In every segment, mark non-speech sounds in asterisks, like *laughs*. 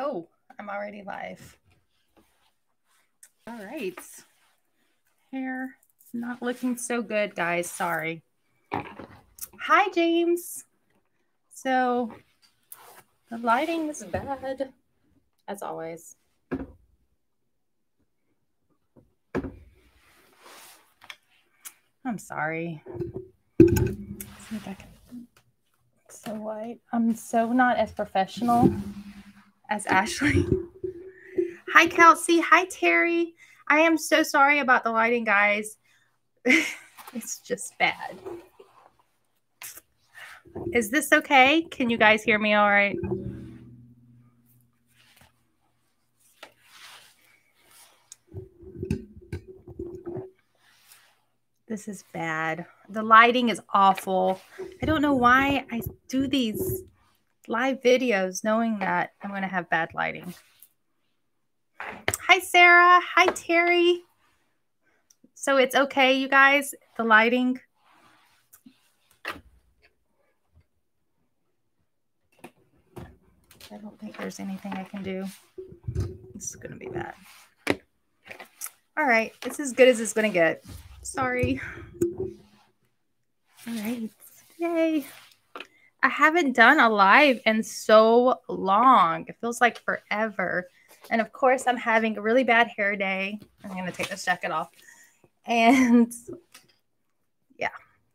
Oh, I'm already live. All right. Hair not looking so good, guys. Sorry. Hi, James. So the lighting is bad, as always. I'm sorry. So white. I'm so not as professional as Ashley. *laughs* Hi, Kelsey. Hi, Terry. I am so sorry about the lighting, guys. *laughs* it's just bad. Is this okay? Can you guys hear me all right? This is bad. The lighting is awful. I don't know why I do these live videos knowing that I'm going to have bad lighting. Hi, Sarah. Hi, Terry. So it's okay, you guys, the lighting. I don't think there's anything I can do. This is going to be bad. All right. It's as good as it's going to get. Sorry. All right. Yay. I haven't done a live in so long. It feels like forever. And of course, I'm having a really bad hair day. I'm going to take this jacket off. And *laughs* yeah,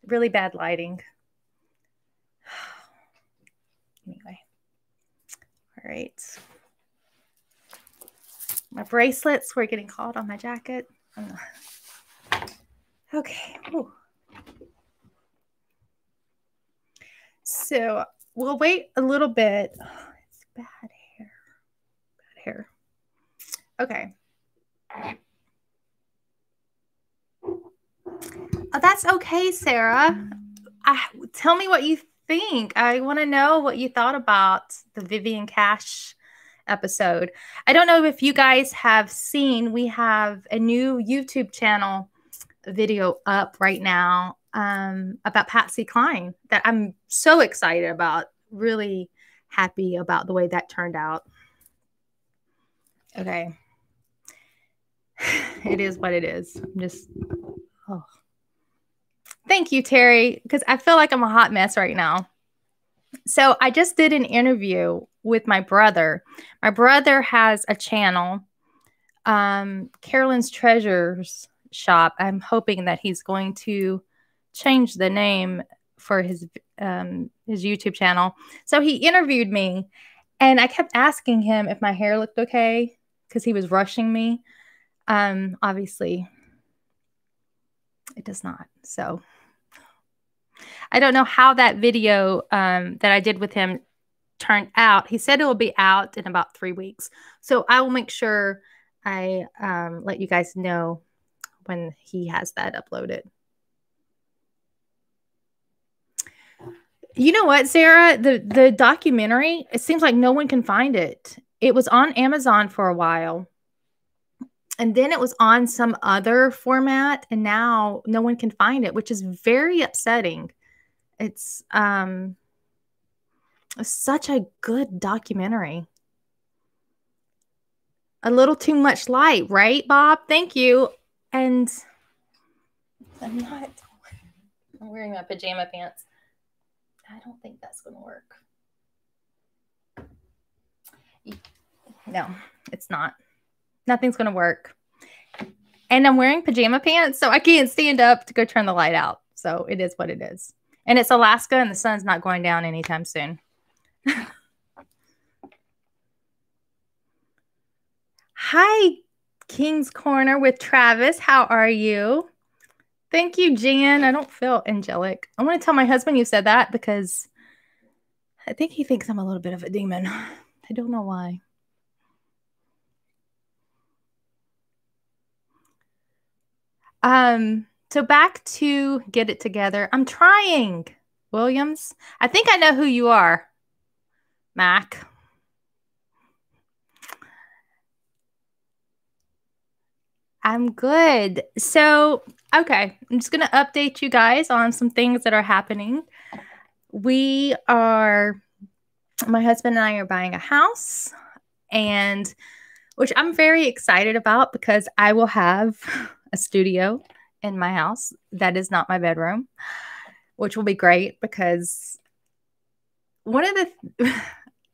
really bad lighting. *sighs* Anyway. All right. My bracelets were getting caught on my jacket. Okay. Ooh. So we'll wait a little bit. Oh, *sighs* it's bad hair. Bad hair. Okay. Oh, that's okay, Sarah. I, tell me what you think. I want to know what you thought about the Vivian Cash episode. I don't know if you guys have seen, we have a new YouTube channel video up right now um, about Patsy Cline that I'm so excited about. Really happy about the way that turned out. Okay. *sighs* It is what it is. I'm just, oh. Thank you, Terry, because I feel like I'm a hot mess right now. So I just did an interview with my brother. My brother has a channel, um, Carolyn's Treasures shop. I'm hoping that he's going to change the name for his um, his YouTube channel. So he interviewed me, and I kept asking him if my hair looked okay because he was rushing me. Um, obviously, it does not. So I don't know how that video um, that I did with him turned out. He said it will be out in about three weeks. So I will make sure I um, let you guys know when he has that uploaded. You know what, Sarah? The the documentary, it seems like no one can find it. It was on Amazon for a while. And then it was on some other format and now no one can find it, which is very upsetting. It's um such a good documentary. A little too much light, right, Bob? Thank you. And I'm not, I'm wearing my pajama pants. I don't think that's going to work. No, it's not. Nothing's going to work. And I'm wearing pajama pants, so I can't stand up to go turn the light out. So it is what it is. And it's Alaska, and the sun's not going down anytime soon. *laughs* Hi, King's Corner with Travis. How are you? Thank you, Jan. I don't feel angelic. I want to tell my husband you said that because I think he thinks I'm a little bit of a demon. *sighs* I don't know why. Um, so back to get it together. I'm trying, Williams. I think I know who you are, Mac. I'm good. So, okay, I'm just going to update you guys on some things that are happening. We are, my husband and I are buying a house, and which I'm very excited about because I will have a studio in my house that is not my bedroom, which will be great because one of the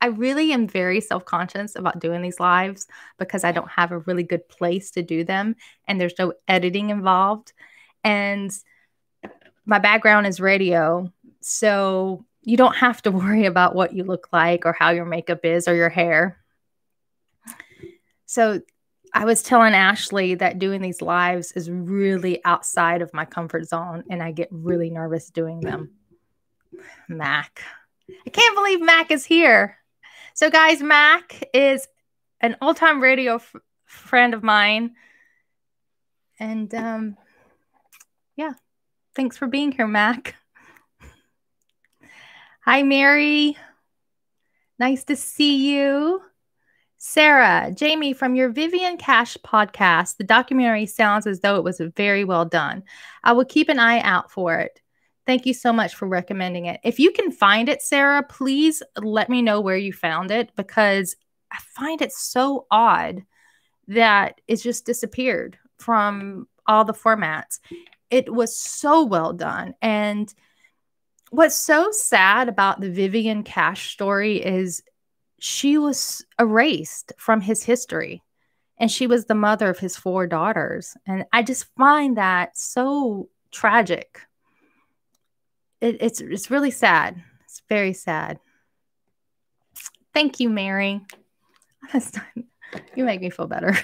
I really am very self conscious about doing these lives because I don't have a really good place to do them and there's no editing involved. And my background is radio. So you don't have to *laughs* worry about what you look like or how your makeup is or your hair. So I was telling Ashley that doing these lives is really outside of my comfort zone and I get really nervous doing them. Mac. I can't believe Mac is here. So, guys, Mac is an all time radio f- friend of mine. And um, yeah, thanks for being here, Mac. *laughs* Hi, Mary. Nice to see you. Sarah, Jamie, from your Vivian Cash podcast, the documentary sounds as though it was very well done. I will keep an eye out for it. Thank you so much for recommending it. If you can find it, Sarah, please let me know where you found it because I find it so odd that it just disappeared from all the formats. It was so well done. And what's so sad about the Vivian Cash story is she was erased from his history and she was the mother of his four daughters. And I just find that so tragic it, it's it's really sad. It's very sad. Thank you, Mary. *laughs* you make me feel better.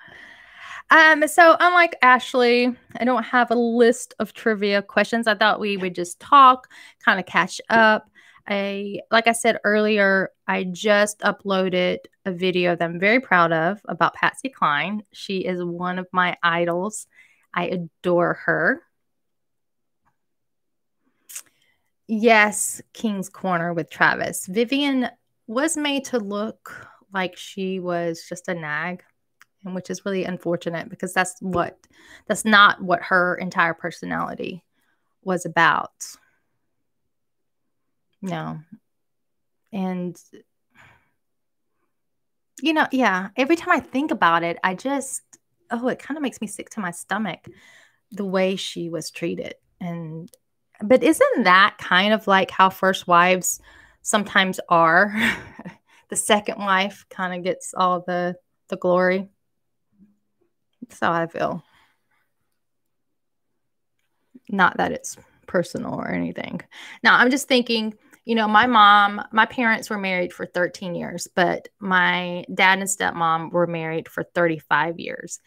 *laughs* um, so unlike Ashley, I don't have a list of trivia questions. I thought we would just talk, kind of catch up. I like I said earlier, I just uploaded a video that I'm very proud of about Patsy Cline. She is one of my idols. I adore her. Yes, King's Corner with Travis. Vivian was made to look like she was just a nag, and which is really unfortunate because that's what that's not what her entire personality was about. No. And you know, yeah, every time I think about it, I just oh, it kind of makes me sick to my stomach the way she was treated. And but isn't that kind of like how first wives sometimes are? *laughs* the second wife kind of gets all the the glory. That's how I feel. Not that it's personal or anything. Now, I'm just thinking, you know, my mom, my parents were married for 13 years, but my dad and stepmom were married for 35 years.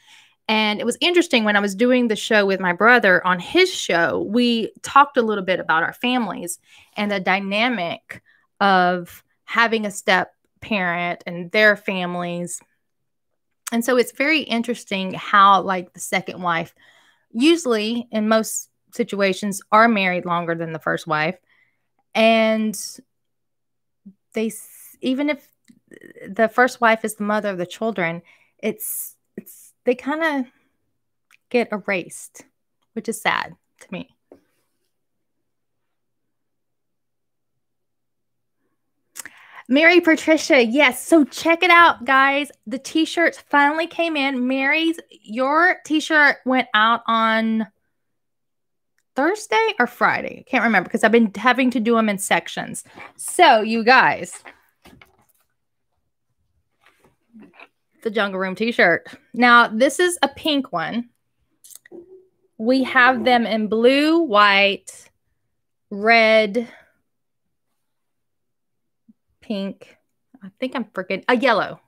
And it was interesting when I was doing the show with my brother on his show, we talked a little bit about our families and the dynamic of having a step parent and their families. And so it's very interesting how, like, the second wife, usually in most situations, are married longer than the first wife. And they, even if the first wife is the mother of the children, it's, they kind of get erased, which is sad to me. Mary Patricia, yes. So check it out, guys. The t shirts finally came in. Mary's, your t shirt went out on Thursday or Friday. I can't remember because I've been having to do them in sections. So, you guys, the Jungle Room t-shirt. Now, this is a pink one. We have them in blue, white, red, pink. I think I'm freaking a yellow.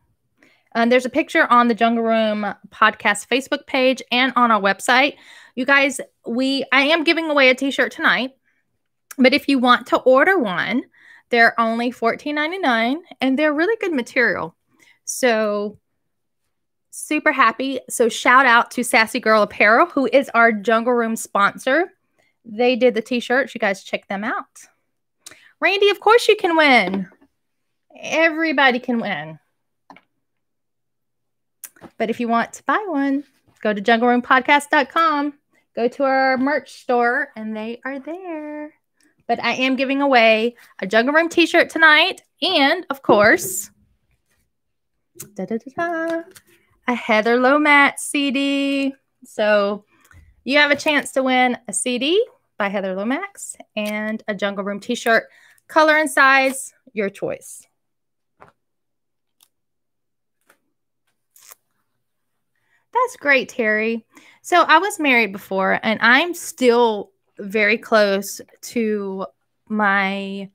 And there's a picture on the Jungle Room podcast Facebook page and on our website. You guys, we I am giving away a t-shirt tonight. But if you want to order one, they're only $14.99 and they're really good material. So super happy. So shout out to Sassy Girl Apparel, who is our Jungle Room sponsor. They did the t-shirts. You guys check them out. Randy, of course you can win. Everybody can win. But if you want to buy one, go to jungleroompodcast.com. Go to our merch store and they are there. But I am giving away a Jungle Room t-shirt tonight and of course da, da, da, a Heather Lomax CD. So you have a chance to win a CD by Heather Lomax and a Jungle Room t shirt. Color and size, your choice. That's great, Terry. So I was married before, and I'm still very close to my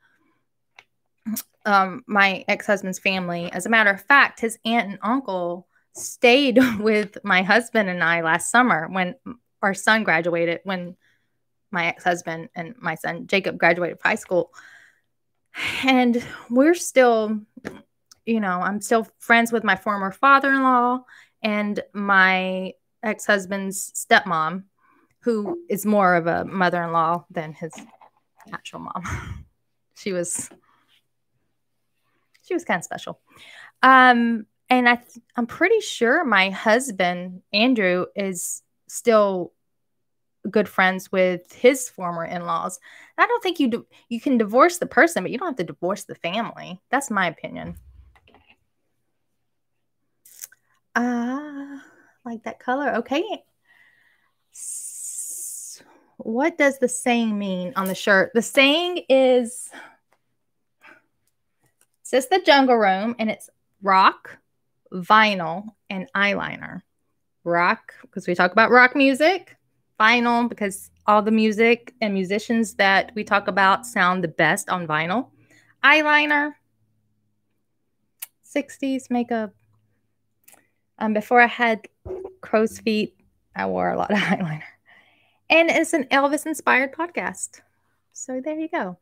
um my ex-husband's family. As a matter of fact, his aunt and uncle stayed *laughs* with my husband and I last summer when our son graduated when my ex-husband and my son Jacob graduated high school. And we're still you know, I'm still friends with my former father-in-law and my ex-husband's stepmom who is more of a mother-in-law than his actual mom. *laughs* she was she was kind of special. Um, and I th- I'm pretty sure my husband Andrew is still good friends with his former in-laws. I don't think you do, you can divorce the person, but you don't have to divorce the family. That's my opinion. Ah, uh, like that color. Okay. What does the saying mean on the shirt? The saying is says the jungle room and it's rock, vinyl, and eyeliner. Rock, because we talk about rock music, vinyl, because all the music and musicians that we talk about sound the best on vinyl. Eyeliner, 60s makeup. Um, before I had crow's feet, I wore a lot of *laughs* eyeliner. And it's an Elvis inspired podcast. So there you go.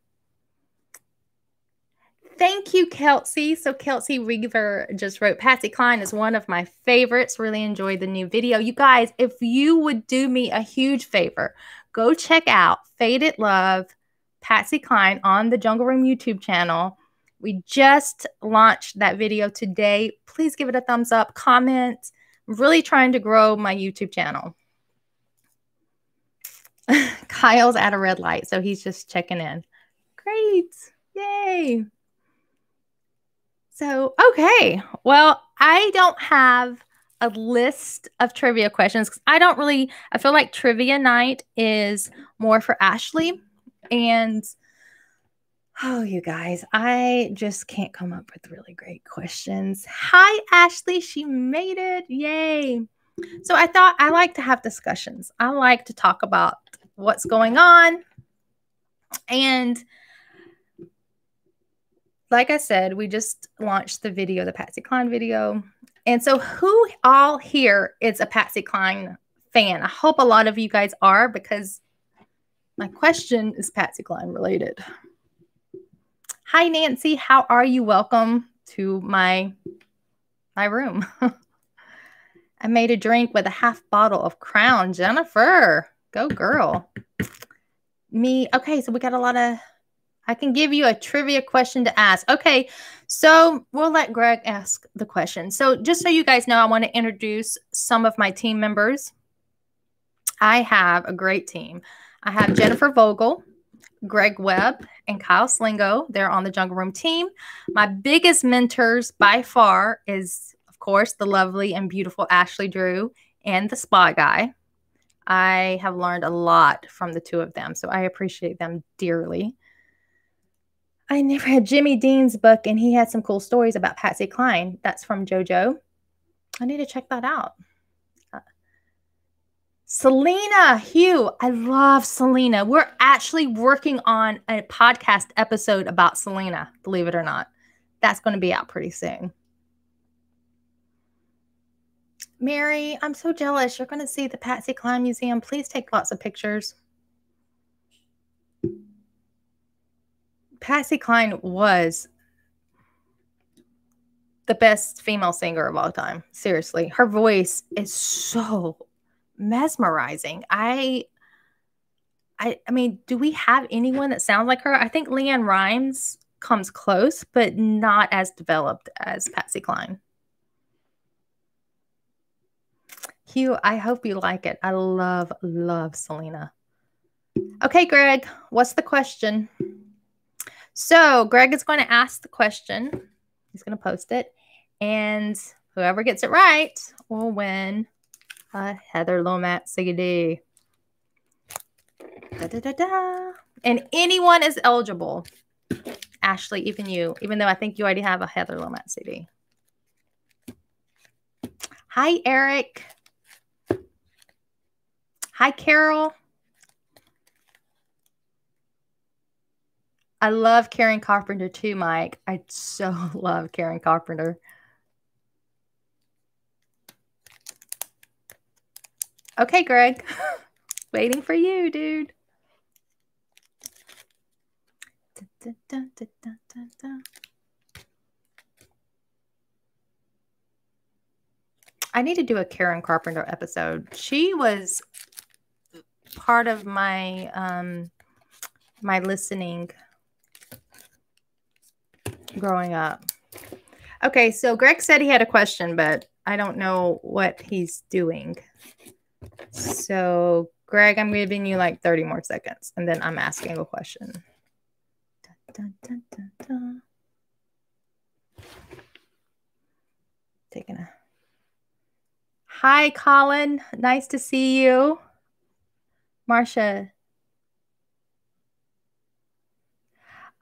Thank you, Kelsey. So Kelsey Reaver just wrote, Patsy Cline is one of my favorites. Really enjoyed the new video. You guys, if you would do me a huge favor, go check out Faded Love, Patsy Cline on the Jungle Room YouTube channel. We just launched that video today. Please give it a thumbs up, comment. I'm really trying to grow my YouTube channel. *laughs* Kyle's at a red light, so he's just checking in. Great. Yay. So, okay. Well, I don't have a list of trivia questions because I don't really, I feel like trivia night is more for Ashley. And oh, you guys, I just can't come up with really great questions. Hi, Ashley. She made it. Yay. So I thought I like to have discussions. I like to talk about what's going on. And like I said, we just launched the video, the Patsy Cline video. And so, who all here is a Patsy Cline fan? I hope a lot of you guys are because my question is Patsy Cline related. Hi, Nancy. How are you? Welcome to my my room. *laughs* I made a drink with a half bottle of Crown. Jennifer, go girl. Me. Okay, so we got a lot of I can give you a trivia question to ask. Okay, so we'll let Greg ask the question. So, just so you guys know, I want to introduce some of my team members. I have a great team. I have Jennifer Vogel, Greg Webb, and Kyle Slingo. They're on the Jungle Room team. My biggest mentors by far is, of course, the lovely and beautiful Ashley Drew and the Spa Guy. I have learned a lot from the two of them, so I appreciate them dearly. I never had Jimmy Dean's book, and he had some cool stories about Patsy Cline. That's from JoJo. I need to check that out. Uh, Selena Hugh. I love Selena. We're actually working on a podcast episode about Selena, believe it or not. That's going to be out pretty soon. Mary, I'm so jealous. You're going to see the Patsy Cline Museum. Please take lots of pictures. Patsy Cline was the best female singer of all time. Seriously, her voice is so mesmerizing. I I I mean, do we have anyone that sounds like her? I think LeAnn Rimes comes close, but not as developed as Patsy Cline. Hugh, I hope you like it. I love, love Selena. Okay, Greg, what's the question? So Greg is going to ask the question. He's going to post it. And whoever gets it right will win a Heather Lomax CD. Da, da, da, da. And anyone is eligible. Ashley, even you, even though I think you already have a Heather Lomax CD. Hi, Eric. Hi, Carol. I love Karen Carpenter too, Mike. I so *laughs* love Karen Carpenter. Okay, Greg. *laughs* Waiting for you, dude. I need to do a Karen Carpenter episode. She was part of my um my listening growing up. Okay, so Greg said he had a question, but I don't know what he's doing. So, Greg, I'm giving you like 30 more seconds and then I'm asking a question. Dun, dun, dun, Taking a. Hi, Colin. Nice to see you. Marcia.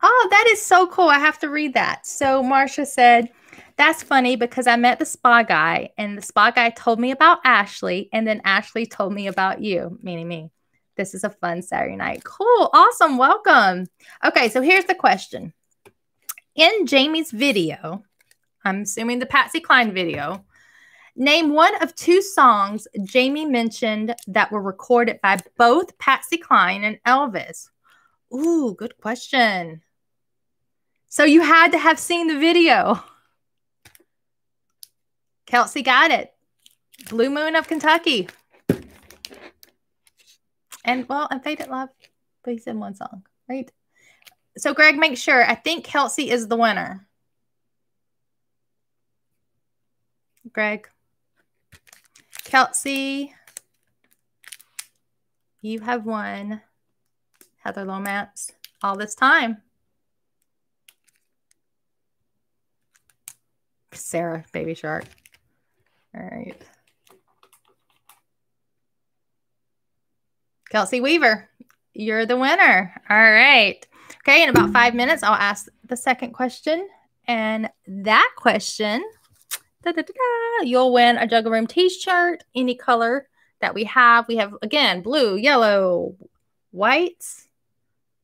Oh, that is so cool. I have to read that. So, Marcia said, That's funny because I met the spa guy, and the spa guy told me about Ashley, and then Ashley told me about you, meaning me. This is a fun Saturday night. Cool. Awesome. Welcome. Okay, so here's the question. In Jamie's video, I'm assuming the Patsy Cline video, name one of two songs Jamie mentioned that were recorded by both Patsy Cline and Elvis. Ooh, good question. So you had to have seen the video. Kelsey got it. Blue Moon of Kentucky. And well, and Faded Love, he said one song, right? So Greg, make sure. I think Kelsey is the winner. Greg. Kelsey, you have won Heather Lomax all this time. Sarah, Baby Shark. All right. Kelsey Weaver, you're the winner. All right. Okay, in about five minutes, I'll ask the second question. And that question, da, da, da, you'll win a Jungle Room t-shirt, any color that we have. We have, again, blue, yellow, white,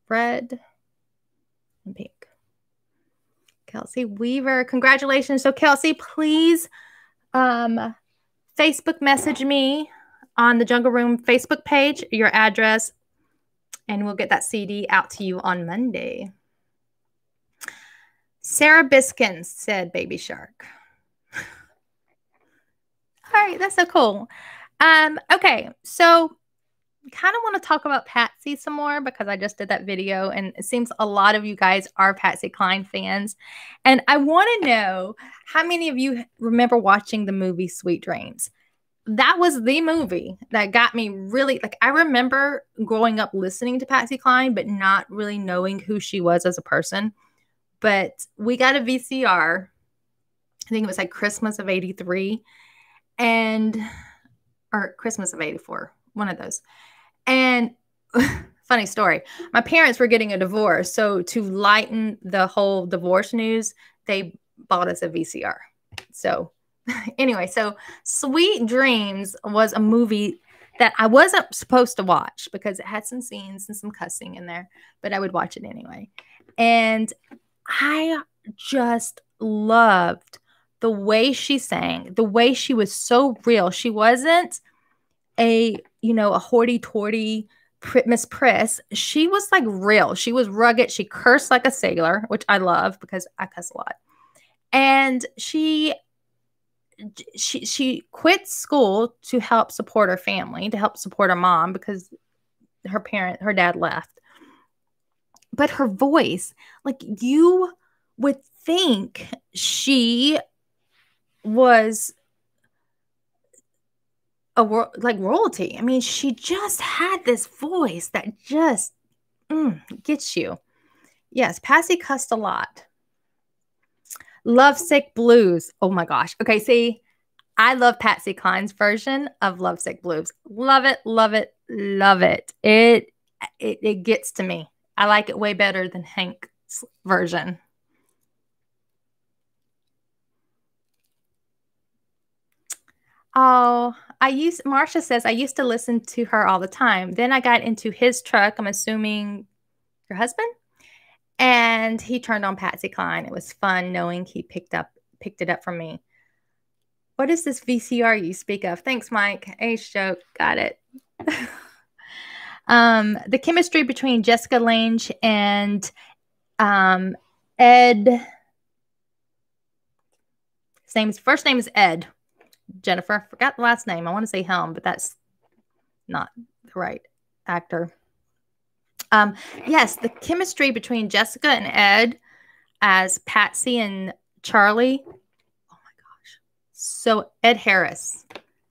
red, and pink. Kelsey Weaver, congratulations. So Kelsey, please um, Facebook message me on the Jungle Room Facebook page, your address, and we'll get that CD out to you on Monday. Sarah Biskins said Baby Shark. *laughs* All right, that's so cool. Um, okay, so kind of want to talk about Patsy some more because I just did that video and it seems a lot of you guys are Patsy Cline fans. And I want to know how many of you remember watching the movie Sweet Dreams? That was the movie that got me really like I remember growing up listening to Patsy Cline but not really knowing who she was as a person. But we got a VCR. I think it was like Christmas of 83 and or Christmas of 84, one of those and *laughs* funny story my parents were getting a divorce. So to lighten the whole divorce news, they bought us a VCR. So *laughs* anyway, so Sweet Dreams was a movie that I wasn't supposed to watch because it had some scenes and some cussing in there, but I would watch it anyway. And I just loved the way she sang, the way she was so real. She wasn't a you know a hoity toity Miss Priss. She was like real. She was rugged. She cursed like a sailor, which I love because I cuss a lot. And she she she quit school to help support her family, to help support her mom because her parent, her dad left. But her voice, like you would think she was a world like royalty. I mean, she just had this voice that just mm, gets you. Yes, Patsy cussed a lot. Lovesick Blues. Oh my gosh. Okay, see, I love Patsy Cline's version of Lovesick Blues. Love it, love it, love it. It it, it gets to me. I like it way better than Hank's version. Oh, I used Marsha says I used to listen to her all the time. Then I got into his truck. I'm assuming your husband, and he turned on Patsy Cline. It was fun knowing he picked up picked it up from me. What is this VCR you speak of? Thanks, Mike. Ace joke. Got it. *laughs* um, the chemistry between Jessica Lange and um, Ed. His name's first name is Ed. Jennifer. I forgot the last name. I want to say Helm, but that's not the right actor. Um, yes, the chemistry between Jessica and Ed as Patsy and Charlie. Oh my gosh. So Ed Harris.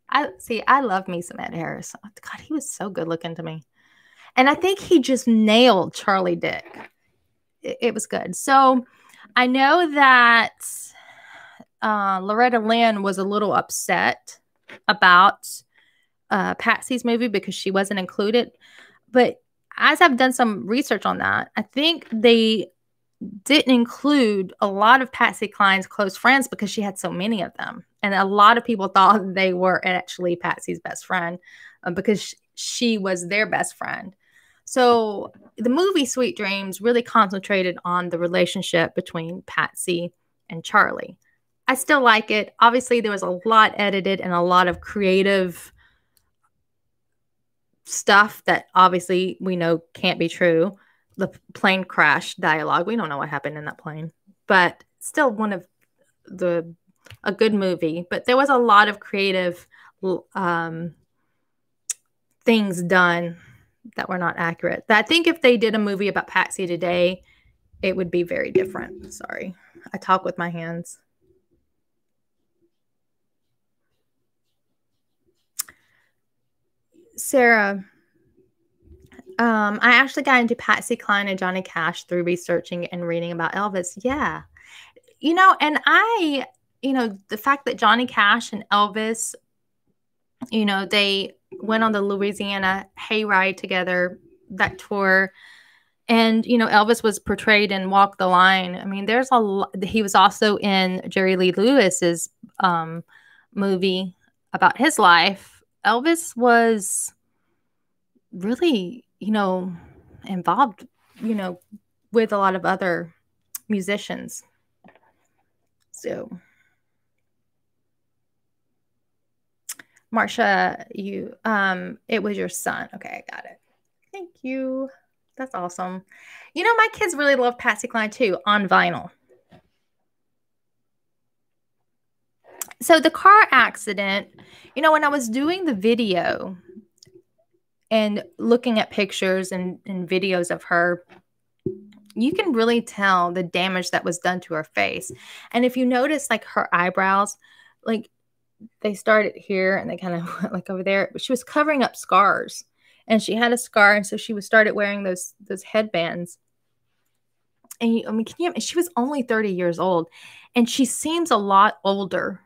I see, I love me some Ed Harris. Oh, God, he was so good looking to me. And I think he just nailed Charlie Dick. It, it was good. So I know that uh, Loretta Lynn was a little upset about uh, Patsy's movie because she wasn't included. But as I've done some research on that, I think they didn't include a lot of Patsy Cline's close friends because she had so many of them. And a lot of people thought *laughs* they were actually Patsy's best friend uh, because she was their best friend. So the movie Sweet Dreams really concentrated on the relationship between Patsy and Charlie. I still like it. Obviously, there was a lot edited and a lot of creative stuff that obviously we know can't be true. The plane crash dialogue, we don't know what happened in that plane, but still one of the a good movie. But there was a lot of creative um, things done that were not accurate. I think if they did a movie about Patsy today, it would be very different. Sorry, I talk with my hands. Sarah, um, I actually got into Patsy Cline and Johnny Cash through researching and reading about Elvis. Yeah. You know, and I, you know, the fact that Johnny Cash and Elvis, you know, they went on the Louisiana hayride together, that tour. And, you know, Elvis was portrayed in Walk the Line. I mean, there's a lot. He was also in Jerry Lee Lewis's um, movie about his life Elvis was really, you know, involved, you know, with a lot of other musicians. So, Marsha, you, um, it was your son. Okay, I got it. Thank you. That's awesome. You know, my kids really love Patsy Cline too on vinyl. So the car accident, you know, when I was doing the video and looking at pictures and, and videos of her, you can really tell the damage that was done to her face. And if you notice, like her eyebrows, like they started here and they kind of *laughs* went like over there. She was covering up scars, and she had a scar, and so she was started wearing those those headbands. And you, I mean, can you? She was only thirty years old, and she seems a lot older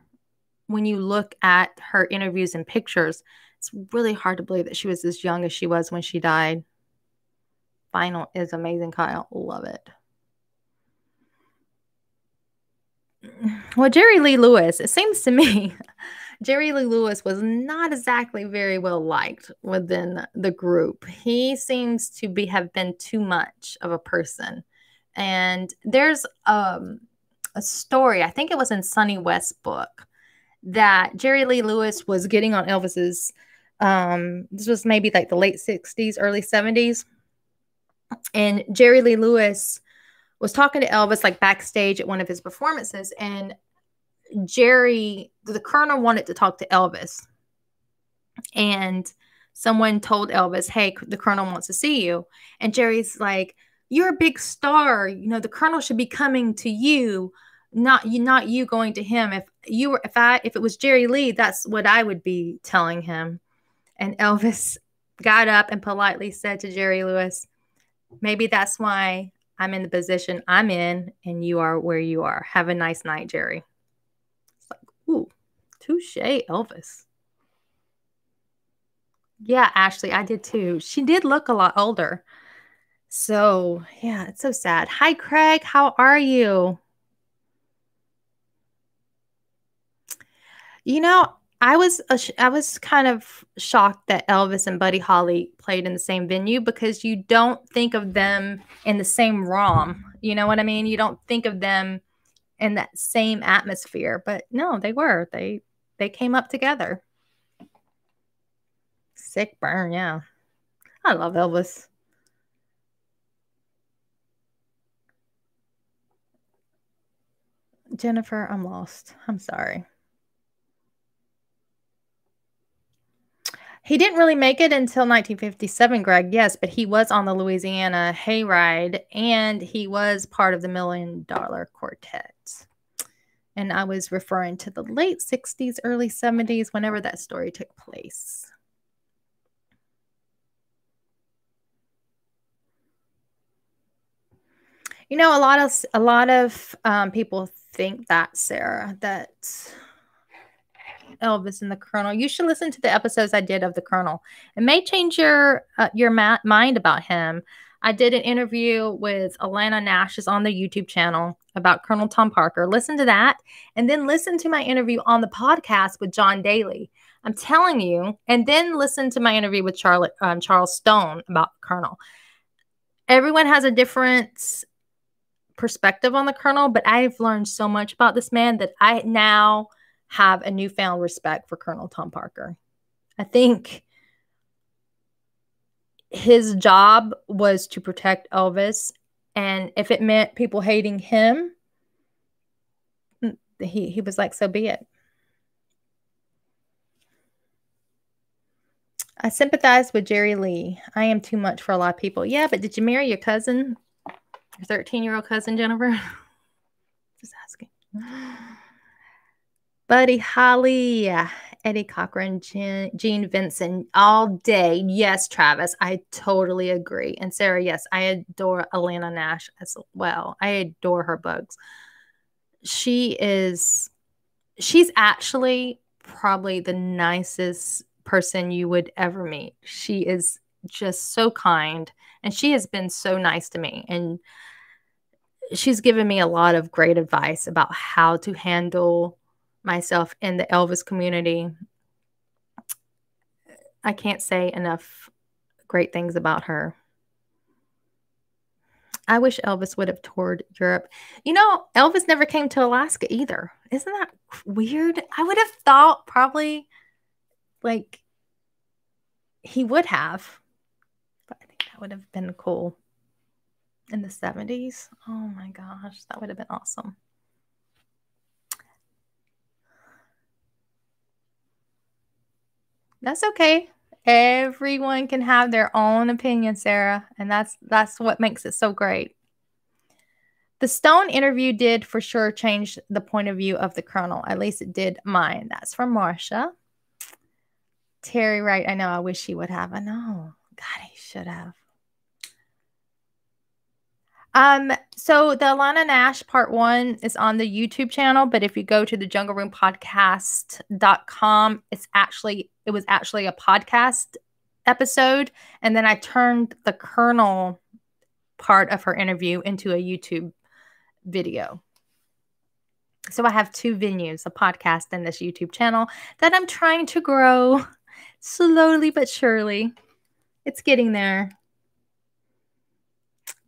when you look at her interviews and pictures, it's really hard to believe that she was as young as she was when she died. Vinyl is amazing, Kyle. Love it. *sighs* Well, Jerry Lee Lewis, it seems to me, *laughs* Jerry Lee Lewis was not exactly very well liked within the group. He seems to be have been too much of a person. And there's um, a story, I think it was in Sonny West's book, that Jerry Lee Lewis was getting on Elvis's. Um, this was maybe like the late 60s, early 70s. And Jerry Lee Lewis was talking to Elvis like backstage at one of his performances. And Jerry, the colonel, wanted to talk to Elvis. And someone told Elvis, Hey, the colonel wants to see you. And Jerry's like, You're a big star. You know, the colonel should be coming to you not you not you going to him if you were if i if it was jerry lee that's what i would be telling him and elvis got up and politely said to jerry lewis maybe that's why I'm in the position I'm in, and you are where you are. Have a nice night, Jerry. It's like, ooh, touche, Elvis. Yeah, Ashley, I did too. She did look a lot older. So, yeah, it's so sad. Hi, Craig. How are you? You know, I was I was kind of shocked that Elvis and Buddy Holly played in the same venue because you don't think of them in the same ROM. You know what I mean? You don't think of them in that same atmosphere, but no, they were. They they came up together. Sick burn, yeah. I love Elvis. Jennifer, I'm lost. I'm sorry. He didn't really make it until 1957, Greg. Yes, but he was on the Louisiana Hayride and he was part of the Million Dollar Quartet. And I was referring to the late 60s, early 70s, whenever that story took place. You know, a lot of a lot of um, people think that Sarah that Elvis and the Colonel. You should listen to the episodes I did of the Colonel. It may change your uh, your ma- mind about him. I did an interview with Alana Nash is on the YouTube channel about Colonel Tom Parker. Listen to that, and then listen to my interview on the podcast with John Daly. I'm telling you, and then listen to my interview with Charlotte um, Charles Stone about Colonel. Everyone has a different perspective on the Colonel, but I've learned so much about this man that I now have a newfound respect for Colonel Tom Parker. I think his job was to protect Elvis. And if it meant people hating him, he, he was like, so be it. I sympathize with Jerry Lee. I am too much for a lot of people. Yeah, but did you marry your cousin? Your 13 year old cousin, Jennifer? *laughs* Just asking. Buddy Holly, uh, Eddie Cochran, Gene Vincent, all day. Yes, Travis, I totally agree. And Sarah, yes, I adore Alana Nash as well. I adore her books. She is, she's actually probably the nicest person you would ever meet. She is just so kind and she has been so nice to me. And she's given me a lot of great advice about how to handle myself in the Elvis community. I can't say enough great things about her. I wish Elvis would have toured Europe. You know, Elvis never came to Alaska either. Isn't that weird? I would have thought probably like he would have. But I think that would have been cool in the 70s. Oh my gosh, that would have been awesome. That's okay. Everyone can have their own opinion, Sarah, and that's that's what makes it so great. The Stone interview did for sure change the point of view of the colonel. At least it did mine. That's from Marcia. Terry Wright. I know. I wish he would have. I know. God, he should have. Um, so the Alana Nash part one is on the YouTube channel, but if you go to the jungle room podcast.com, it's actually it was actually a podcast episode. And then I turned the Colonel part of her interview into a YouTube video. So I have two venues, a podcast and this YouTube channel that I'm trying to grow *laughs* slowly but surely. It's getting there.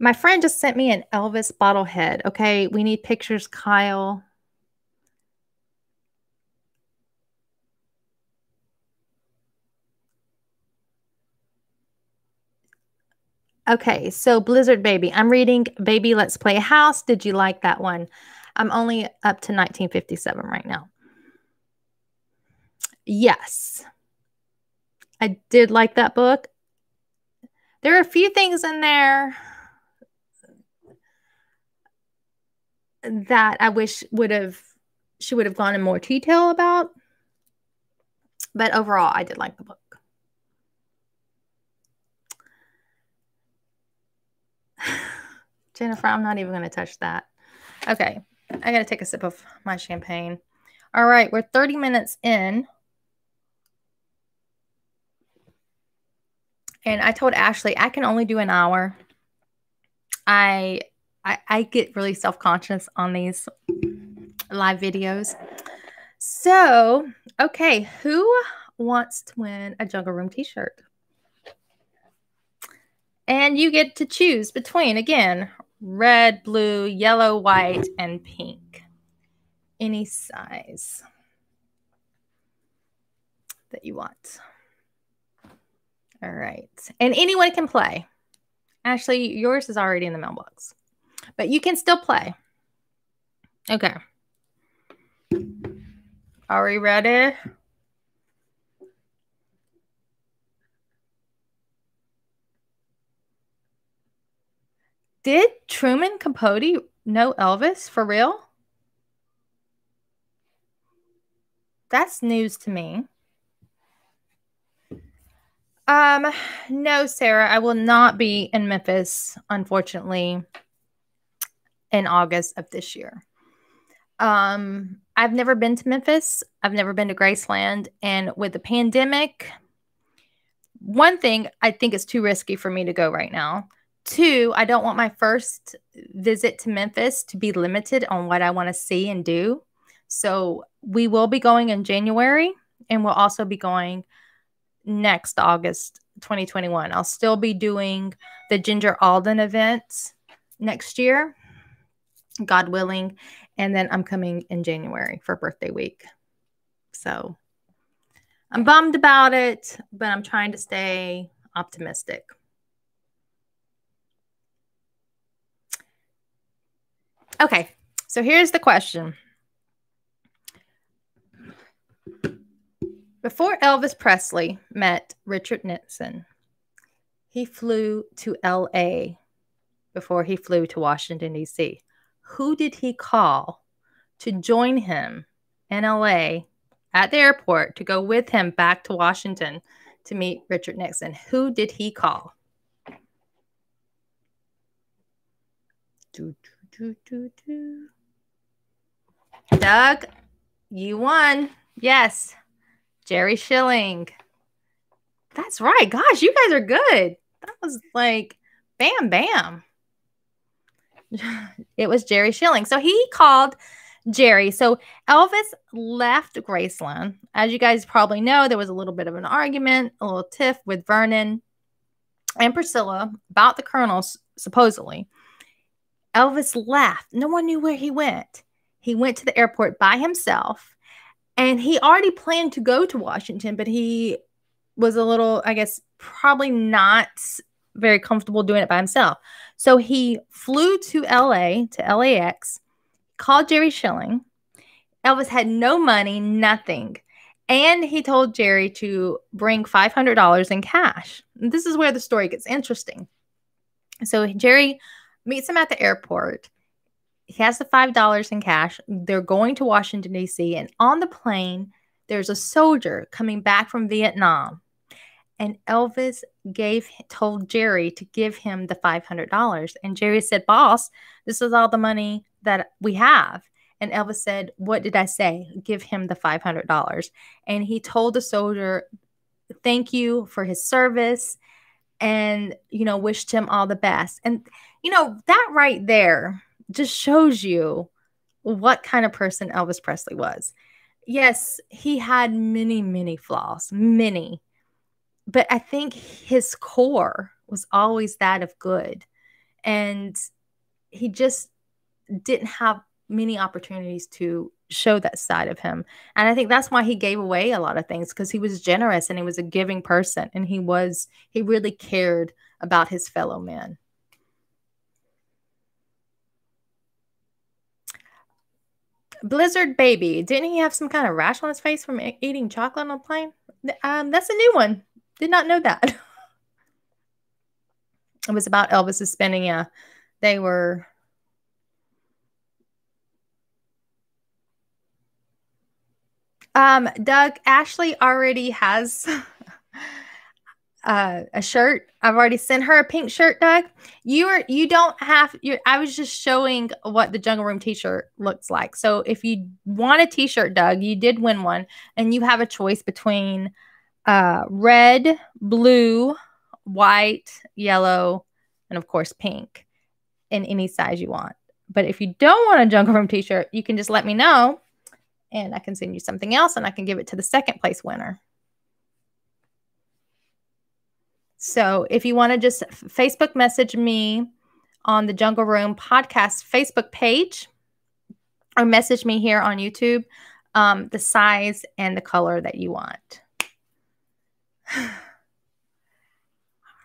My friend just sent me an Elvis bobblehead. Okay, we need pictures, Kyle. Okay, so Blizzard Baby. I'm reading Baby Let's Play House. Did you like that one? I'm only up to 1957 right now. Yes. I did like that book. There are a few things in there that I wish would have she would have gone in more detail about. But overall, I did like the book. *sighs* Jennifer, I'm not even going to touch that. Okay. I got to take a sip of my champagne. All right. We're 30 minutes in. And I told Ashley I can only do an hour. I I, I get really self-conscious on these live videos. So, okay, who wants to win a Jungle Room t-shirt? And you get to choose between, again, red, blue, yellow, white, and pink. Any size that you want. All right. And anyone can play. Ashley, yours is already in the mailbox, but you can still play. Okay. Are we ready? Did Truman Capote know Elvis for real? That's news to me. Um, no, Sarah, I will not be in Memphis, unfortunately, in August of this year. Um, I've never been to Memphis. I've never been to Graceland. And with the pandemic, one thing I think is too risky for me to go right now. Two, I don't want my first visit to Memphis to be limited on what I want to see and do. So we will be going in January and we'll also be going next August 2021. I'll still be doing the Ginger Alden events next year, God willing. And then I'm coming in January for birthday week. So I'm bummed about it, but I'm trying to stay optimistic. Okay, so here's the question. Before Elvis Presley met Richard Nixon, he flew to LA before he flew to Washington, D.C. Who did he call to join him in LA at the airport to go with him back to Washington to meet Richard Nixon? Who did he call? Do, do, do, do. Doug, you won. Yes. Jerry Schilling. That's right. Gosh, you guys are good. That was like bam, bam. It was Jerry Schilling. So he called Jerry. So Elvis left Graceland. As you guys probably know, there was a little bit of an argument, a little tiff with Vernon and Priscilla about the colonels, supposedly. Elvis left. No one knew where he went. He went to the airport by himself and he already planned to go to Washington, but he was a little, I guess, probably not very comfortable doing it by himself. So he flew to LA, to LAX, called Jerry Schilling. Elvis had no money, nothing. And he told Jerry to bring $500 in cash. This is where the story gets interesting. So Jerry meets him at the airport. He has the $5 in cash. They're going to Washington, D.C. And on the plane, there's a soldier coming back from Vietnam. And Elvis gave told Jerry to give him the $500. And Jerry said, Boss, this is all the money that we have. And Elvis said, What did I say? Give him the $500. And he told the soldier, Thank you for his service and, you know, wished him all the best. And you know, that right there just shows you what kind of person Elvis Presley was. Yes, he had many, many flaws, many. But I think his core was always that of good. And he just didn't have many opportunities to show that side of him. And I think that's why he gave away a lot of things because he was generous and he was a giving person and he was, he really cared about his fellow men. Blizzard Baby. Didn't he have some kind of rash on his face from eating chocolate on a plane? Um, that's a new one. Did not know that. *laughs* it was about Elvis's spending. Yeah, they were. Um, Doug Ashley already has. *laughs* uh, a shirt. I've already sent her a pink shirt, Doug. You are you don't have you I was just showing what the Jungle Room t-shirt looks like. So if you want a t-shirt, Doug, you did win one and you have a choice between uh red, blue, white, yellow, and of course pink in any size you want. But if you don't want a Jungle Room t-shirt, you can just let me know and I can send you something else and I can give it to the second place winner. So if you want to just Facebook message me on the Jungle Room podcast Facebook page or message me here on YouTube um, the size and the color that you want. *sighs*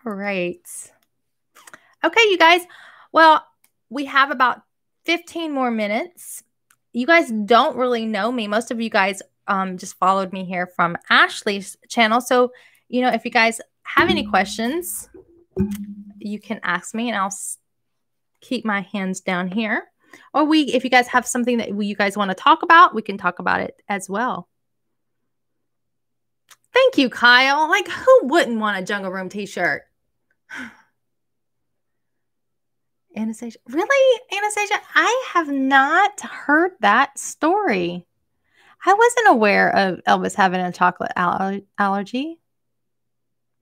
All right. Okay, you guys. Well, we have about 15 more minutes. You guys don't really know me. Most of you guys um, just followed me here from Ashley's channel. So, you know, if you guys have any questions, you can ask me and I'll keep my hands down here. Or we, if you guys have something that you guys want to talk about, we can talk about it as well. Thank you, Kyle. Like, who wouldn't want a Jungle Room t-shirt? *sighs* Anastasia. Really, Anastasia? I have not heard that story. I wasn't aware of Elvis having a chocolate aller allergy.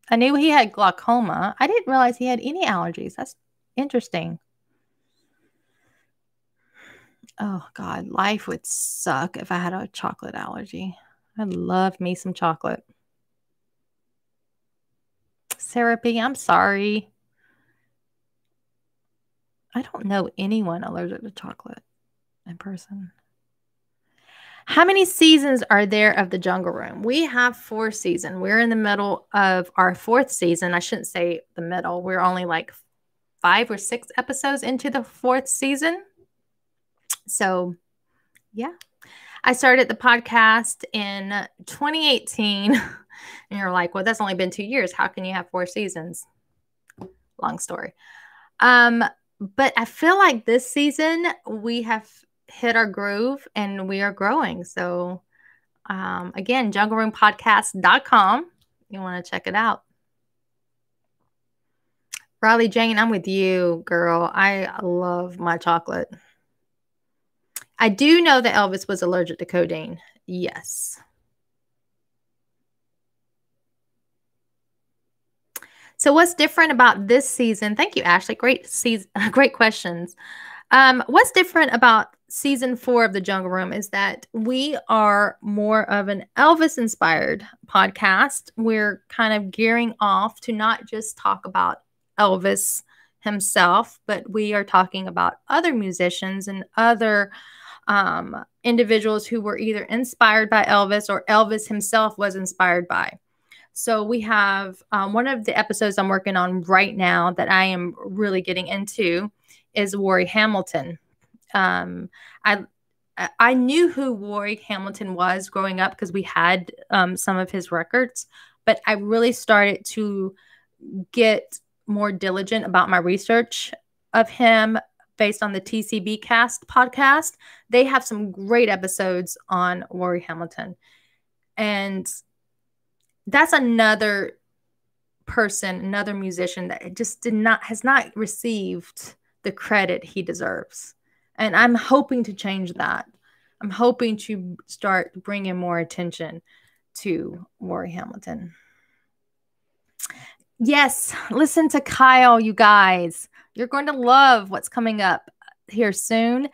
I knew he had glaucoma. I didn't realize he had any allergies. That's interesting. Oh God, life would suck if I had a chocolate allergy. I'd love me some chocolate. Sarah B, I'm sorry. I don't know anyone allergic to chocolate in person. How many seasons are there of the Jungle Room? We have four seasons. We're in the middle of our fourth season. I shouldn't say the middle. We're only like five or six episodes into the fourth season. So, yeah. I started the podcast in 2018. *laughs* And you're like, well, that's only been two years. How can you have four seasons? Long story. Um, but I feel like this season we have hit our groove and we are growing. So, um, again, jungleroompodcast.com. You want to check it out. Riley Jane, I'm with you, girl. I love my chocolate. I do know that Elvis was allergic to codeine. Yes. So, what's different about this season? Thank you, Ashley. Great season, *laughs* great questions. Um, what's different about season four of the Jungle Room is that we are more of an Elvis inspired podcast. We're kind of gearing off to not just talk about Elvis himself, but we are talking about other musicians and other um, individuals who were either inspired by Elvis or Elvis himself was inspired by. So we have um, one of the episodes I'm working on right now that I am really getting into is Roy Hamilton. Um, I I knew who Roy Hamilton was growing up because we had um, some of his records, but I really started to get more diligent about my research of him based on the TCB Cast podcast. They have some great episodes on Roy Hamilton. And that's another person, another musician that just did not has not received the credit he deserves. And I'm hoping to change that. I'm hoping to start bringing more attention to Roy Hamilton. Yes, listen to Kyle, you guys. You're going to love what's coming up here soon.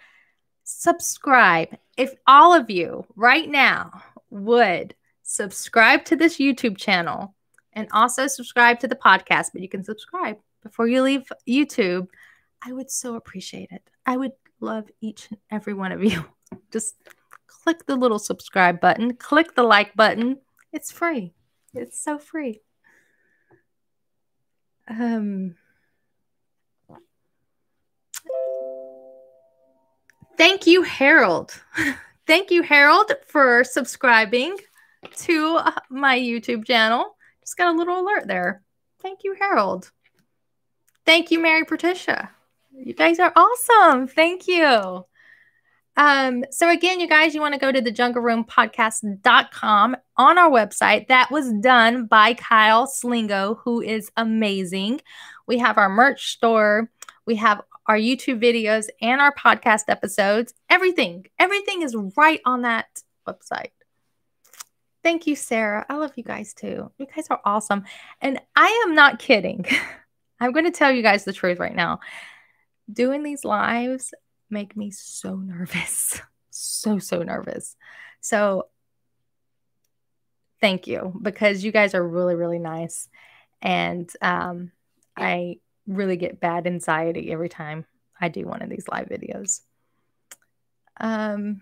Subscribe. If all of you right now would subscribe to this YouTube channel and also subscribe to the podcast, but you can subscribe before you leave YouTube. I would so appreciate it. I would love each and every one of you. *laughs* Just click the little subscribe button, click the like button. It's free. It's so free. Um Thank you, Harold. *laughs* Thank you, Harold, for subscribing to uh, my YouTube channel. Just got a little alert there. Thank you, Harold. Thank you, Mary Patricia. You guys are awesome. Thank you. Um, so again, you guys, you want to go to the jungle room podcast.com on our website. That was done by Kyle Slingo, who is amazing. We have our merch store, we have our YouTube videos and our podcast episodes. Everything, everything is right on that website. Thank you, Sarah. I love you guys too. You guys are awesome. And I am not kidding. *laughs* I'm going to tell you guys the truth right now. Doing these lives make me so nervous. *laughs* so, so nervous. So, thank you because you guys are really, really nice. And um, I really get bad anxiety every time I do one of these live videos. Um,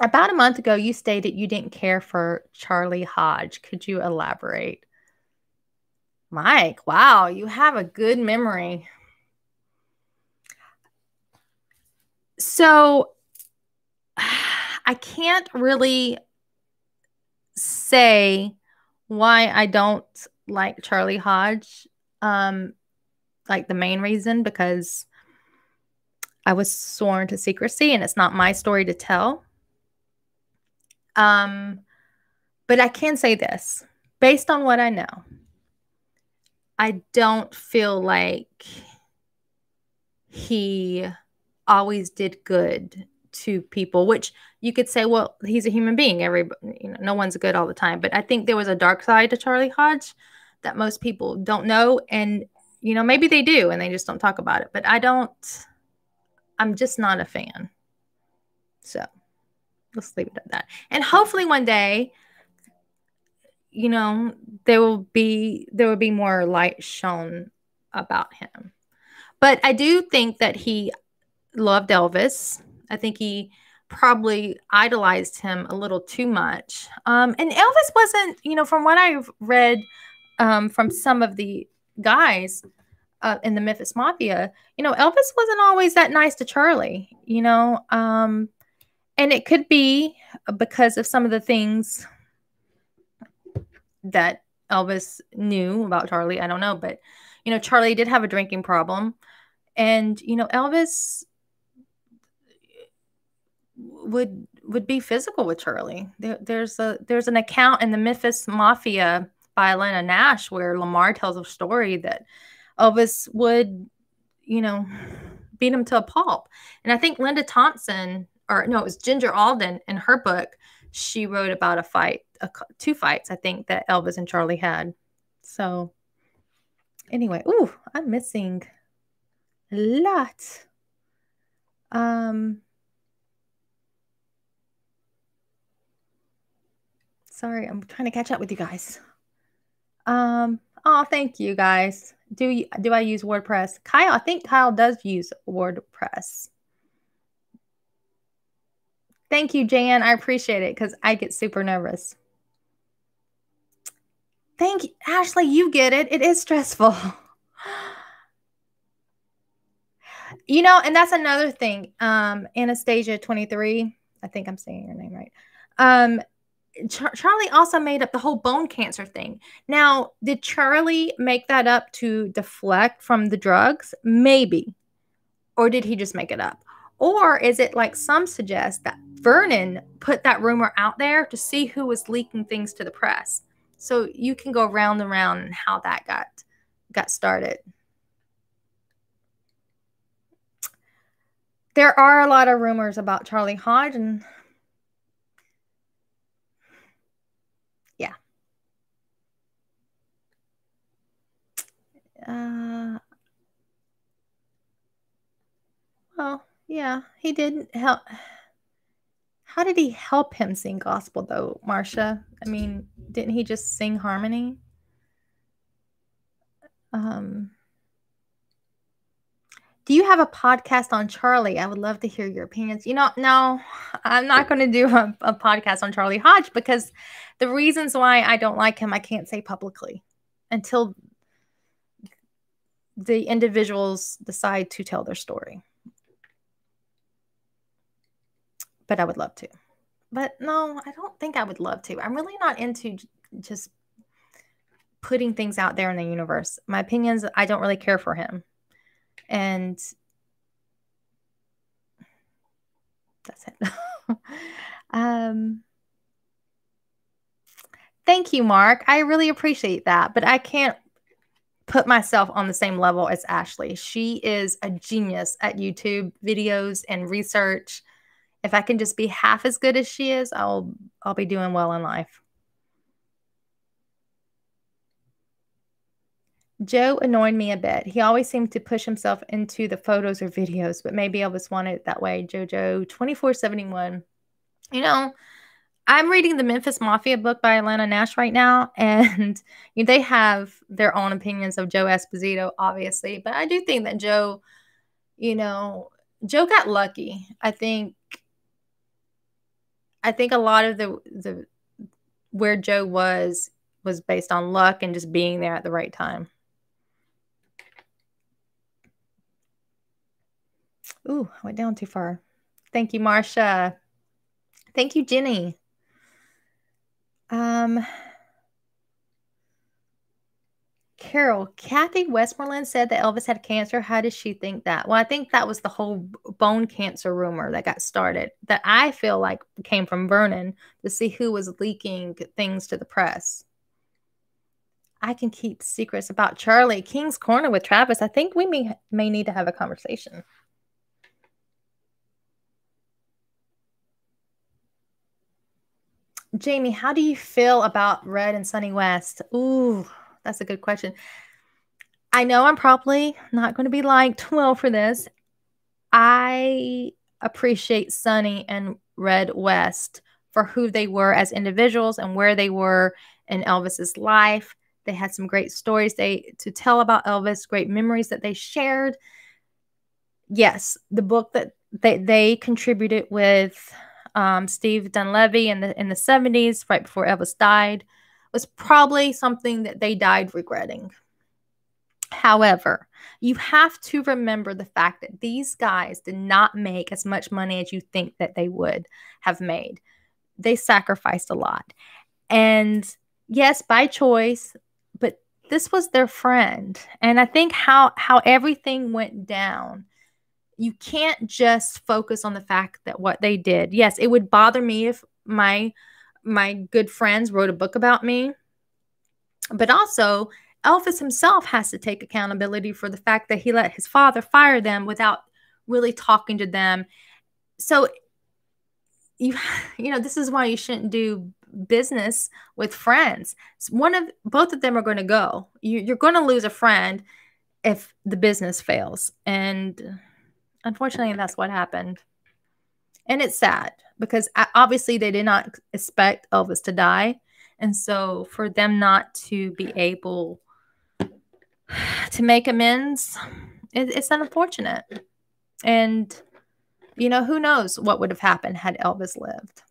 about a month ago, you stated you didn't care for Charlie Hodge. Could you elaborate? Mike, wow, you have a good memory. So *sighs* I can't really say why I don't like Charlie Hodge. Um, like the main reason because I was sworn to secrecy and it's not my story to tell. Um, but I can say this based on what I know, I don't feel like he always did good to people, which you could say, well, he's a human being. Every you know, no one's good all the time. But I think there was a dark side to Charlie Hodge that most people don't know. And, you know, maybe they do and they just don't talk about it. But I don't, I'm just not a fan. So let's leave it at that. And hopefully one day, you know, there will be there will be more light shown about him. But I do think that he loved Elvis. I think he probably idolized him a little too much. Um, and Elvis wasn't, you know, from what I've read um, from some of the guys uh, in the Memphis Mafia, you know, Elvis wasn't always that nice to Charlie, you know. Um, and it could be because of some of the things that Elvis knew about Charlie. I don't know, but you know, Charlie did have a drinking problem, and you know, Elvis would would be physical with Charlie. There, there's a there's an account in the Memphis Mafia by Alanna Nash where Lamar tells a story that Elvis would, you know, beat him to a pulp. And I think Linda Thompson, or no, it was Ginger Alden in her book, she wrote about a fight, a, two fights, I think, that Elvis and Charlie had. So, anyway, ooh, I'm missing a lot. Um, sorry, I'm trying to catch up with you guys. Um, oh, thank you guys. Do you, do I use WordPress? Kyle, I think Kyle does use WordPress. Thank you, Jan. I appreciate it because I get super nervous. Thank you, Ashley. You get it. It is stressful. *laughs* you know, and that's another thing. Um, Anastasia 23. I think I'm saying your name right. Um, Char- Charlie also made up the whole bone cancer thing. Now, did Charlie make that up to deflect from the drugs? Maybe. Or did he just make it up? Or is it like some suggest that Vernon put that rumor out there to see who was leaking things to the press? So you can go round and round how that got got started. There are a lot of rumors about Charlie Hodge and yeah. Uh, well, yeah, he did help. How did he help him sing gospel though, Marcia? I mean, didn't he just sing harmony? Um, do you have a podcast on Charlie? I would love to hear your opinions. You know, no, I'm not going to do a, a, podcast on Charlie Hodge because the reasons why I don't like him, I can't say publicly until the individuals decide to tell their story. but I would love to. But no, I don't think I would love to. I'm really not into just putting things out there in the universe. My opinions, I don't really care for him. And That's it. *laughs* um, thank you, Mark. I really appreciate that, but I can't put myself on the same level as Ashley. She is a genius at YouTube videos and research. If I can just be half as good as she is, I'll I'll be doing well in life. Joe annoyed me a bit. He always seemed to push himself into the photos or videos, but maybe Elvis wanted it that way. JoJo 2471. You know, I'm reading the Memphis Mafia book by Alanna Nash right now, *laughs* and they have their own opinions of Joe Esposito, obviously. But I do think that Joe, you know, Joe got lucky. I think I think a lot of the the where Joe was was based on luck and just being there at the right time. Ooh, I went down too far. Thank you, Marcia. Thank you, Jenny. Um, Carol, Kathy Westmoreland said that Elvis had cancer. How does she think that? Well, I think that was the whole bone cancer rumor that got started that I feel like came from Vernon to see who was leaking things to the press. I can keep secrets about Charlie. King's Corner with Travis. I think we may, may need to have a conversation. Jamie, how do you feel about Red and Sonny West? Ooh, that's a good question. I know I'm probably not going to be liked *laughs* well for this. I appreciate Sonny and Red West for who they were as individuals and where they were in Elvis's life. They had some great stories they to tell about Elvis, great memories that they shared. Yes, the book that they, they contributed with um, Steve Dunleavy in the in the 70s, right before Elvis died, was probably something that they died regretting. However, you have to remember the fact that these guys did not make as much money as you think that they would have made. They sacrificed a lot. And yes, by choice, but this was their friend. And I think how how everything went down you can't just focus on the fact that what they did. Yes, it would bother me if my my good friends wrote a book about me. But also, Elvis himself has to take accountability for the fact that he let his father fire them without really talking to them. So you *laughs* you know, this is why you shouldn't do business with friends. One of both of them are going to go. You, you're going to lose a friend if the business fails. And unfortunately, that's what happened. And it's sad because uh, obviously they did not expect Elvis to die. And so for them not to be able to make amends, it, it's unfortunate. And, you know, who knows what would have happened had Elvis lived.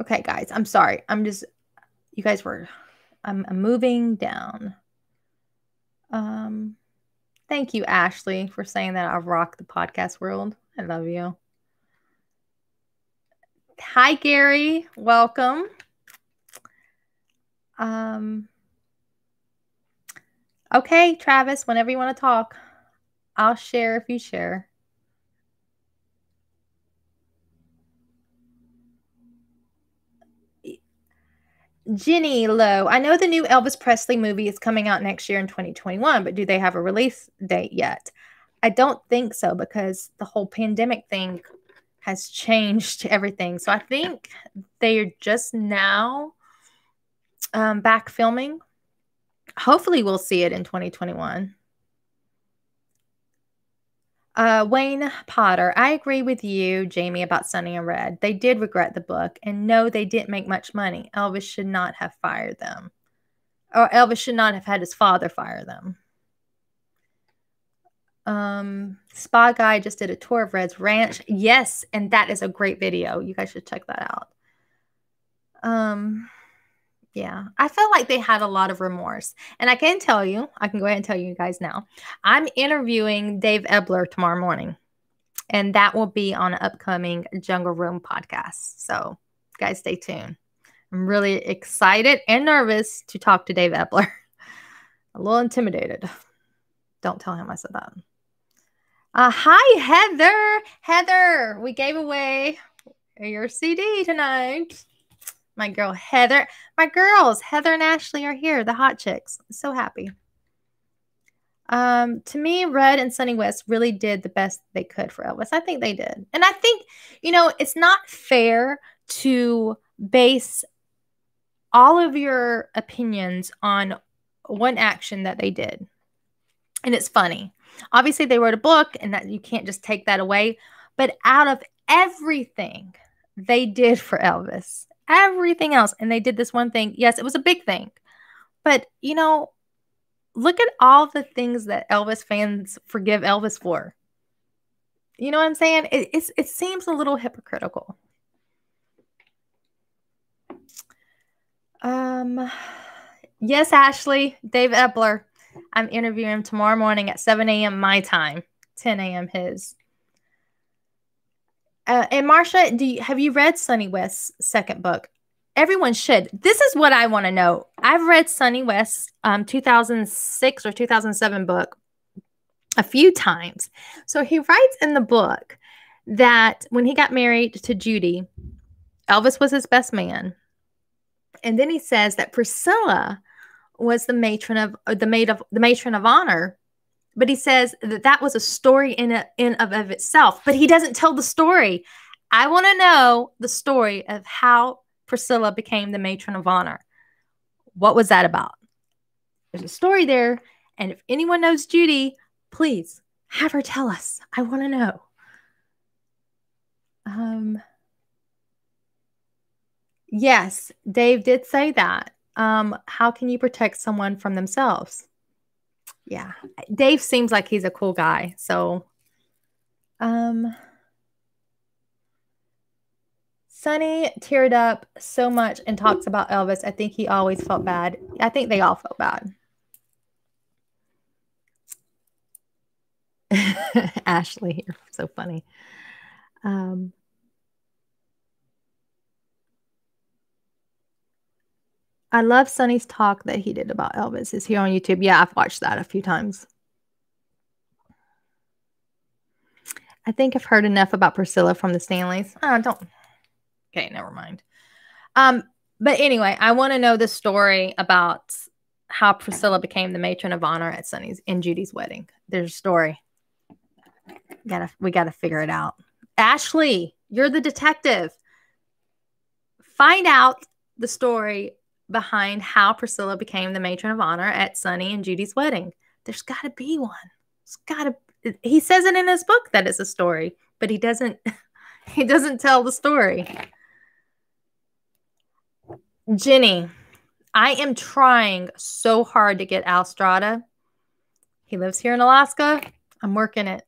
Okay, guys, I'm sorry. I'm just, you guys were, I'm, I'm moving down. Um, thank you, Ashley, for saying that I rock the podcast world. I love you. Hi, Gary. Welcome. Um, okay, Travis, whenever you want to talk, I'll share if you share. Jenny Lowe, I know the new Elvis Presley movie is coming out next year in 2021, but do they have a release date yet? I don't think so because the whole pandemic thing has changed *laughs* everything. So I think they are just now um, back filming. Hopefully, we'll see it in 2021. Uh, Wayne Potter, I agree with you, Jamie, about Sonny and Red. They did regret the book, and no, they didn't make much money. Elvis should not have fired them, or Elvis should not have had his father fire them. Um, Spa Guy just did a tour of Red's Ranch. Yes, and that is a great video. You guys should check that out. Um, yeah, I feel like they had a lot of remorse. And I can tell you, I can go ahead and tell you guys now, I'm interviewing Dave Hebler tomorrow morning. And that will be on an upcoming Jungle Room podcast. So, guys, stay tuned. I'm really excited and nervous to talk to Dave Hebler. *laughs* a little intimidated. Don't tell him I said that. Uh, hi, Heather. Heather, we gave away your CD tonight. My girl Heather, my girls, Heather and Ashley are here, the hot chicks. So happy. Um, to me, Red and Sonny West really did the best they could for Elvis. I think they did. And I think, you know, it's not fair to base all of your opinions on one action that they did. And it's funny. Obviously, they wrote a book and that you can't just take that away. But out of everything they did for Elvis, everything else, and they did this one thing, yes, it was a big thing. But, you know, look at all the things that Elvis fans forgive Elvis for. You know what I'm saying? It, it seems a little hypocritical. Um, yes, Ashley, Dave Hebler. I'm interviewing him tomorrow morning at 7 a.m. my time, 10 a.m. his. Uh, and Marsha, do you, have you read Sonny West's second book? Everyone should. This is what I want to know. I've read Sonny West's um, 2006 or 2007 book a few times. So he writes in the book that when he got married to Judy, Elvis was his best man. And then he says that Priscilla was the matron of the maid of the matron of honor but he says that that was a story in a, in of, of itself but he doesn't tell the story. I want to know the story of how priscilla became the matron of honor. What was that about? There's a story there and if anyone knows judy please have her tell us. I want to know. Um yes dave did say that. Um, how can you protect someone from themselves? Yeah, Dave seems like he's a cool guy. So, um, Sonny teared up so much and talks about Elvis. I think he always felt bad. I think they all felt bad. *laughs* Ashley, you're so funny. Um, I love Sonny's talk that he did about Elvis. Is here on YouTube? Yeah, I've watched that a few times. I think I've heard enough about Priscilla from the Stanleys. Oh, don't. Okay, never mind. Um, but anyway, I want to know the story about how Priscilla became the matron of honor at Sonny's and Judy's wedding. There's a story. Gotta we gotta figure it out. Ashley, you're the detective. Find out the story behind how Priscilla became the matron of honor at Sonny and Judy's wedding. There's got to be one. It's got to. He says it in his book that it's a story, but he doesn't. *laughs* He doesn't tell the story. Jenny, I am trying so hard to get Al Strada. He lives here in Alaska. I'm working it.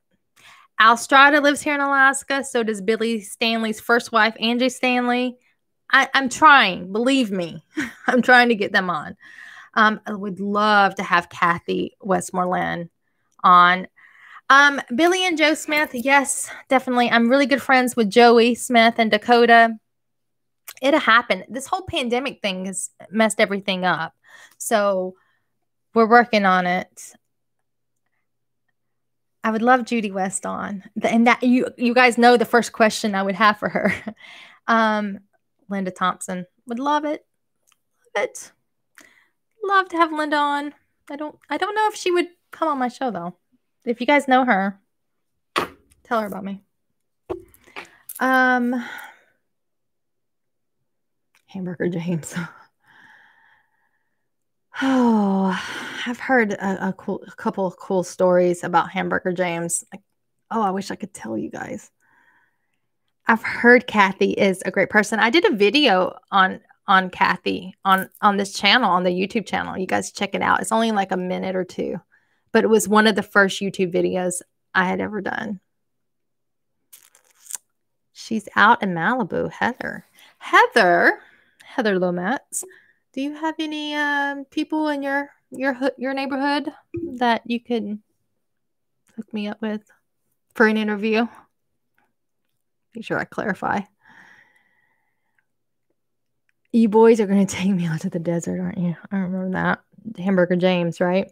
Al Strada lives here in Alaska. So does Billy Stanley's first wife, Angie Stanley. I, am trying, believe me, *laughs* I'm trying to get them on. Um, I would love to have Kathy Westmoreland on. Um, Billy and Joe Smith, yes, definitely. I'm really good friends with Joey Smith and Dakota. It'll happen. This whole pandemic thing has messed everything up. So we're working on it. I would love Judy West on. And that you you guys know the first question I would have for her. *laughs* Um, Linda Thompson. Would love it. Love it. Love to have Linda on. I don't I don't know if she would come on my show though. If you guys know her, tell her about me. Um Hamburger James. *sighs* Oh, I've heard a, a, cool, a couple of cool stories about Hamburger James. Oh, I wish I could tell you guys. I've heard Kathy is a great person. I did a video on on Kathy on on this channel on the YouTube channel. You guys check it out. It's only like a minute or two, but it was one of the first YouTube videos I had ever done. She's out in Malibu, Heather. Heather, Heather Lometz. Do you have any um, people in your your your neighborhood that you could hook me up with for an interview? Make sure I clarify. You boys are going *laughs* to take me out to the desert, aren't you? I remember that. Hamburger James, right?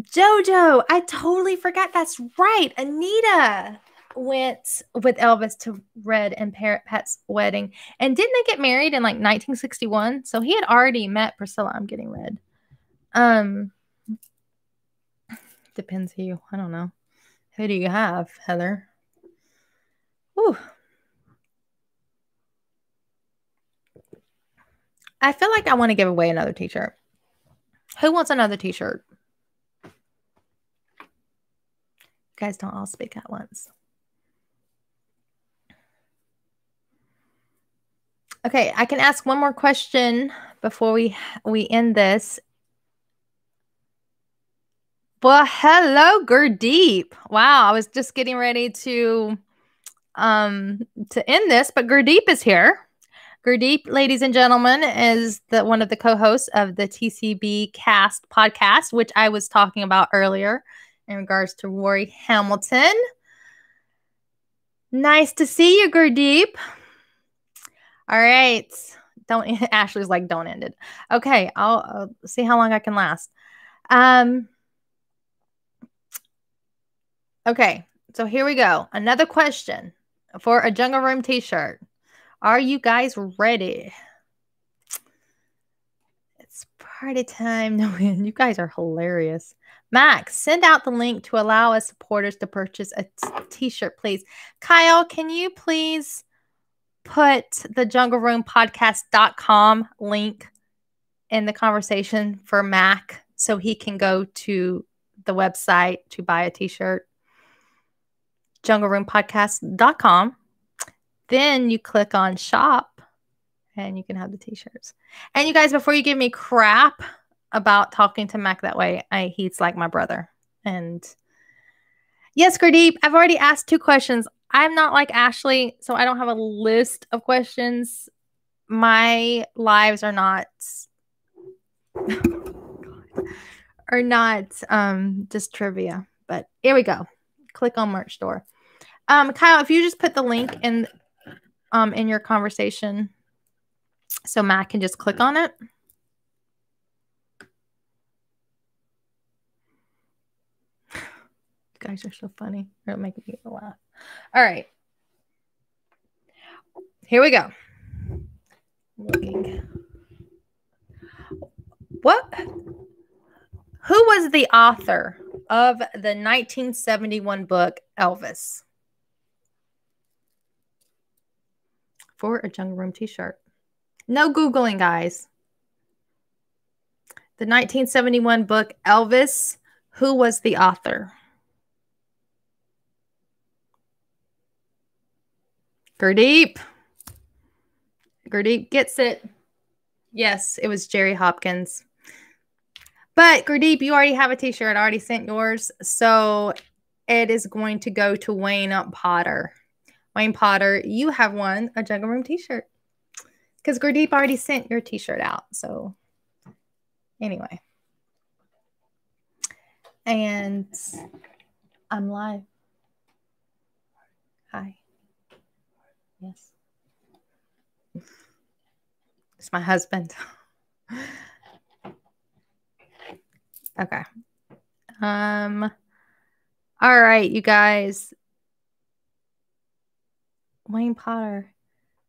Jojo, I totally forgot. That's right. Anita went with Elvis to Red and Parrot Pet's wedding. And didn't they get married in like 1961? So he had already met Priscilla. I'm getting red. Um depends who I don't know. Who do you have, Heather? Ooh. I feel like I want to give away another t-shirt. Who wants another t-shirt? guys don't all speak at once. Okay, I can ask one more question before we we end this. Well, hello, Gurdeep. Wow, I was just getting ready to um to end this, but Gurdeep is here. Gurdeep, ladies and gentlemen, is the one of the co-hosts of the TCB Cast podcast, which I was talking about earlier in regards to Roy Hamilton. Nice to see you, Gurdeep. All right. Don't *laughs* Ashley's like, don't end it. Okay, I'll, I'll see how long I can last. Um. Okay, so here we go. Another question for a Jungle Room T-shirt. Are you guys ready? It's party time. *laughs* No, you guys are hilarious. Max, send out the link to allow us supporters to purchase a t-shirt, please. Kyle, can you please put the jungle room podcast.com link in the conversation for Mac so he can go to the website to buy a t-shirt? jungleroompodcast.com. Then you click on shop and you can have the t-shirts. And you guys, before you give me crap, about talking to Mac that way. I he's like my brother. And yes, Gurdeep, I've already asked two questions. I'm not like Ashley, so I don't have a list of questions. My lives are not *laughs* are not um just trivia. But here we go. Click on merch store. Um, Kyle, if you just put the link in um in your conversation so Matt can just click on it. You guys are so funny. You're making me laugh. All right. Here we go. Looking. What? Who was the author of the 1971 book Elvis? For a Jungle Room t shirt. No Googling, guys. The 1971 book Elvis. Who was the author? Gurdeep. Gurdeep gets it. Yes, it was Jerry Hopkins. But Gurdeep, you already have a t-shirt. I already sent yours. So it is going to go to Wayne Potter. Wayne Potter, you have won a Jungle Room t-shirt. Because Gurdeep already sent your t-shirt out. So anyway. And I'm live. Hi. Yes. It's my husband. *laughs* okay. Um all right, you guys. Wayne Potter.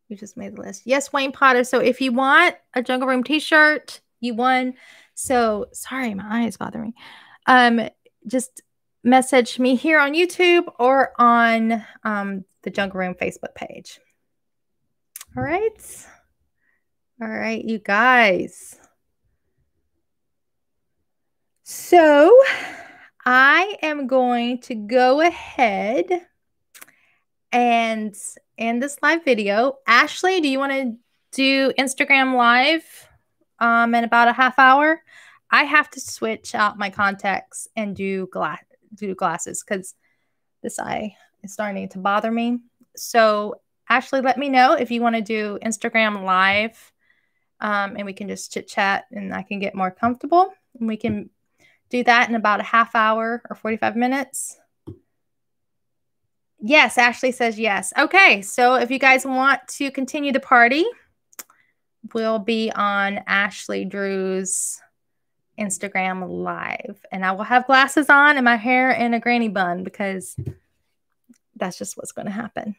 You just made the list. Yes, Wayne Potter. So if you want a Jungle Room t-shirt, you won. So sorry, my eyes bother me. Um, just message me here on YouTube or on um, the Jungle Room Facebook page. All right. All right, you guys. So I am going to go ahead and end this live video. Ashley, do you want to do Instagram live um, in about a half hour? I have to switch out my contacts and do glass do glasses because this eye is starting to bother me. So Ashley, let me know if you want to do Instagram live um, and we can just chit chat and I can get more comfortable. And we can do that in about a half hour or 45 minutes. Yes, Ashley says yes. Okay, so if you guys want to continue the party, we'll be on Ashley Drew's Instagram live. And I will have glasses on and my hair in a granny bun because that's just what's going to happen.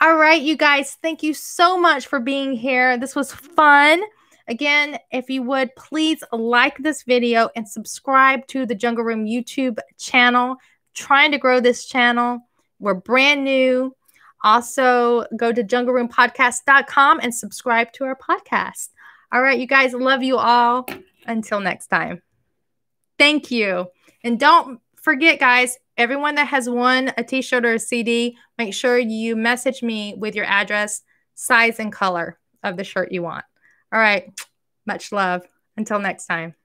All right, you guys, thank you so much for being here. This was fun. Again, if you would please like this video and subscribe to the Jungle Room YouTube channel. trying to grow this channel. We're brand new. Also, go to jungleroompodcast.com and subscribe to our podcast. All right, you guys, love you all. Until next time. Thank you. And don't forget, guys, everyone that has won a t shirt or a CD, make sure you message me with your address, size, and color of the shirt you want. All right. Much love. Until next time.